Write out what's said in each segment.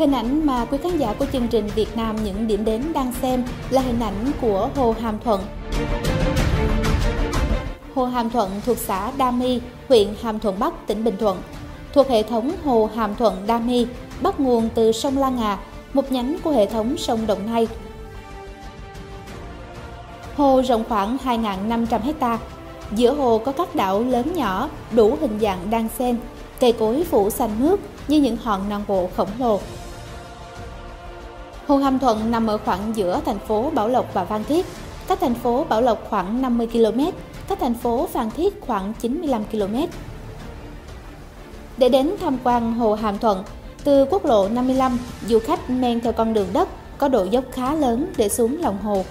Hình ảnh mà quý khán giả của chương trình Việt Nam những điểm đến đang xem là hình ảnh của Hồ Hàm Thuận. Hồ Hàm Thuận thuộc xã Đa Mi, huyện Hàm Thuận Bắc, tỉnh Bình Thuận. Thuộc hệ thống Hồ Hàm Thuận Đa Mi, bắt nguồn từ sông La Ngà, một nhánh của hệ thống sông Đồng Nai. Hồ rộng khoảng 2.500 hecta. Giữa hồ có các đảo lớn nhỏ, đủ hình dạng đan xen, cây cối phủ xanh mướt như những hòn non bộ khổng lồ. Hồ Hàm Thuận nằm ở khoảng giữa thành phố Bảo Lộc và Phan Thiết, cách thành phố Bảo Lộc khoảng 50 km, cách thành phố Phan Thiết khoảng 95 km. Để đến tham quan Hồ Hàm Thuận, từ quốc lộ 55, du khách men theo con đường đất có độ dốc khá lớn để xuống lòng hồ.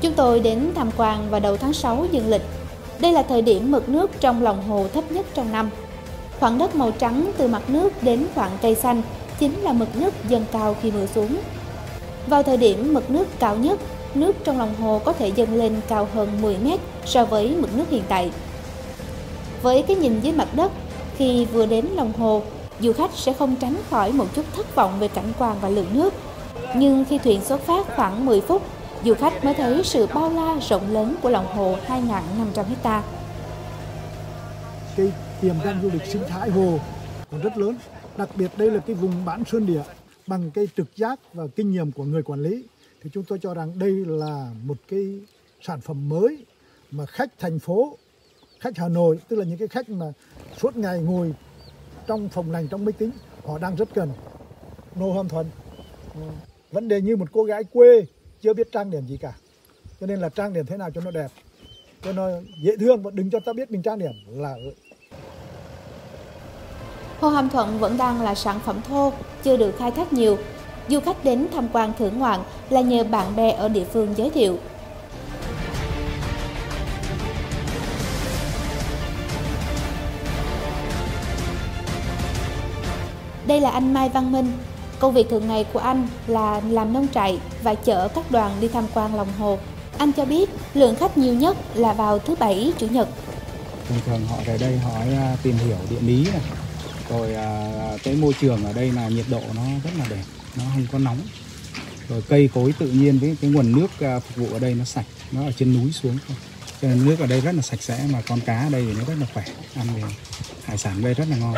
Chúng tôi đến tham quan vào đầu tháng 6 dương lịch. Đây là thời điểm mực nước trong lòng hồ thấp nhất trong năm. Khoảng đất màu trắng từ mặt nước đến khoảng cây xanh chính là mực nước dâng cao khi mưa xuống. Vào thời điểm mực nước cao nhất, nước trong lòng hồ có thể dâng lên cao hơn 10 mét so với mực nước hiện tại. Với cái nhìn dưới mặt đất, khi vừa đến lòng hồ, du khách sẽ không tránh khỏi một chút thất vọng về cảnh quan và lượng nước. Nhưng khi thuyền xuất phát khoảng 10 phút du khách mới thấy sự bao la rộng lớn của lòng hồ 2.500 hecta. Cái tiềm năng du lịch sinh thái hồ còn rất lớn, đặc biệt đây là cái vùng bản sơn địa bằng cái trực giác và kinh nghiệm của người quản lý thì chúng tôi cho rằng đây là một cái sản phẩm mới mà khách thành phố, khách Hà Nội tức là những cái khách mà suốt ngày ngồi trong phòng lành trong máy tính họ đang rất cần. Nô hoàn Thuận vấn đề như một cô gái quê chưa biết trang điểm gì cả cho nên là trang điểm thế nào cho nó đẹp cho nó dễ thương và đừng cho ta biết mình trang điểm là Hồ Hàm Thuận vẫn đang là sản phẩm thô, chưa được khai thác nhiều. Du khách đến tham quan thưởng ngoạn là nhờ bạn bè ở địa phương giới thiệu. Đây là anh Mai Văn Minh, Công việc thường ngày của anh là làm nông trại và chở các đoàn đi tham quan lòng hồ. Anh cho biết lượng khách nhiều nhất là vào thứ bảy, chủ nhật. Thường thường họ về đây họ à, tìm hiểu địa lý này, rồi à, cái môi trường ở đây là nhiệt độ nó rất là đẹp, nó không có nóng. Rồi cây cối tự nhiên với cái nguồn nước à, phục vụ ở đây nó sạch, nó ở trên núi xuống thôi. Cho nên nước ở đây rất là sạch sẽ mà con cá ở đây thì nó rất là khỏe, ăn thì hải sản ở đây rất là ngon.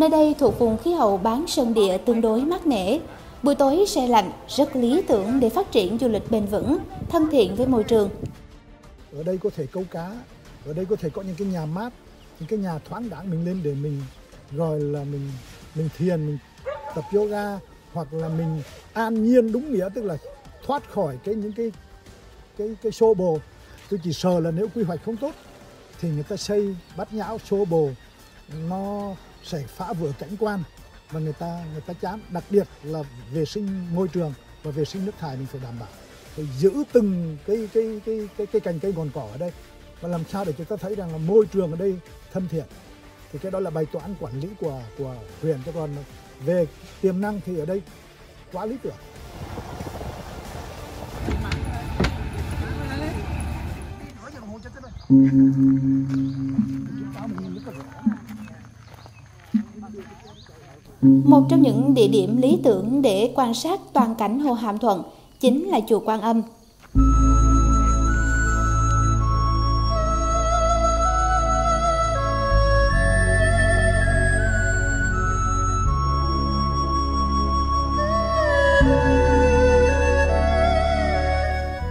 Nơi đây thuộc vùng khí hậu bán sơn địa tương đối mát mẻ. Buổi tối se lạnh rất lý tưởng để phát triển du lịch bền vững, thân thiện với môi trường. Ở đây có thể câu cá, ở đây có thể có những cái nhà mát, những cái nhà thoáng đãng mình lên để mình gọi là mình mình thiền, mình tập yoga hoặc là mình an nhiên đúng nghĩa tức là thoát khỏi cái những cái cái cái xô bồ. Tôi chỉ sợ là nếu quy hoạch không tốt thì người ta xây bắt nhão xô bồ nó sẽ phá vỡ cảnh quan và người ta người ta chán. Đặc biệt là vệ sinh môi trường và vệ sinh nước thải mình phải đảm bảo. Phải giữ từng cái cái cái cái cái cành cây ngọn cỏ ở đây và làm sao để chúng ta thấy rằng là môi trường ở đây thân thiện. Thì cái đó là bài toán quản lý của của huyện. Cho còn về tiềm năng thì ở đây quá lý tưởng. Ừ. Một trong những địa điểm lý tưởng để quan sát toàn cảnh Hồ Hàm Thuận chính là chùa Quan Âm.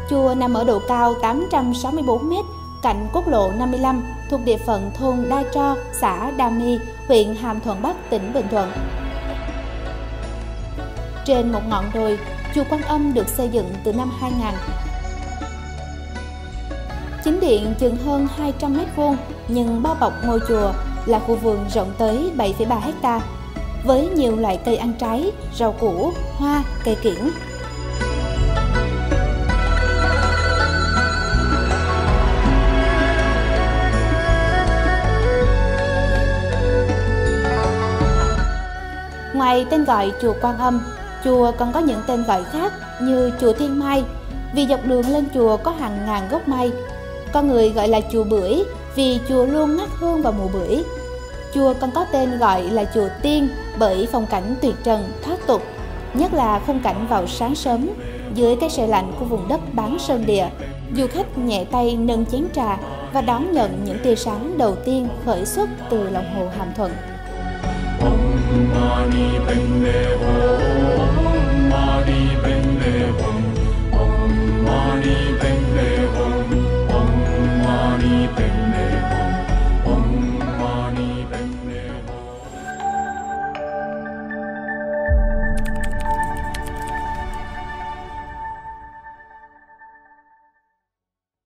Chùa nằm ở độ cao 864 mét cạnh quốc lộ 55 thuộc địa phận thôn Đa Tro, xã Đa Mi, huyện Hàm Thuận Bắc, tỉnh Bình Thuận. Trên một ngọn đồi, chùa Quan Âm được xây dựng từ năm 2000. Chính điện chừng hơn 200 mét vuông, nhưng bao bọc ngôi chùa là khu vườn rộng tới 7,3 hecta. với nhiều loại cây ăn trái, rau củ, hoa, cây kiển. Ngoài tên gọi chùa Quan Âm, chùa còn có những tên gọi khác như chùa Thiên Mai, vì dọc đường lên chùa có hàng ngàn gốc mai. Con người gọi là chùa Bưởi vì chùa luôn ngắt hương vào mùa bưởi. Chùa còn có tên gọi là chùa Tiên bởi phong cảnh tuyệt trần, thoát tục, nhất là khung cảnh vào sáng sớm dưới cái sợi lạnh của vùng đất bán sơn địa. Du khách nhẹ tay nâng chén trà và đón nhận những tia sáng đầu tiên khởi xuất từ lòng hồ Hàm Thuận. 많이 뵙네 오 많이 뵙네 오